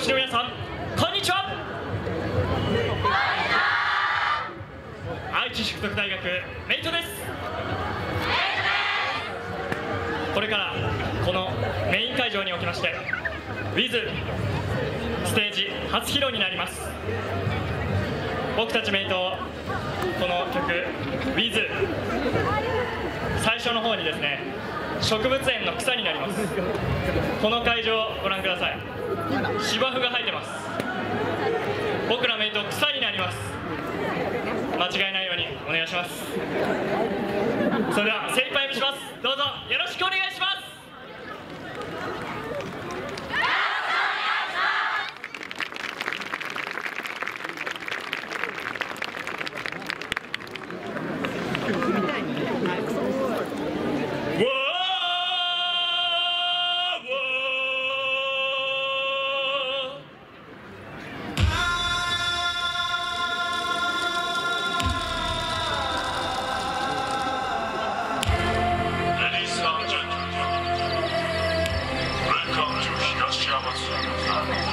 越しの皆さんこんにちは。愛知淑徳大学メイトです。これからこのメイン会場におきまして Wiz ステージ初披露になります。僕たちメイトこの曲 Wiz 最初の方にですね植物園の草になります。この会場をご覧ください。芝生が生えてます。僕らメイト草になります。間違いないようにお願いします。それでは精一杯見します。どうぞよろしくお願いします。Thank you.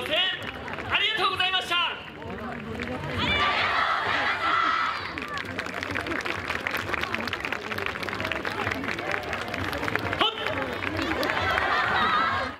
るは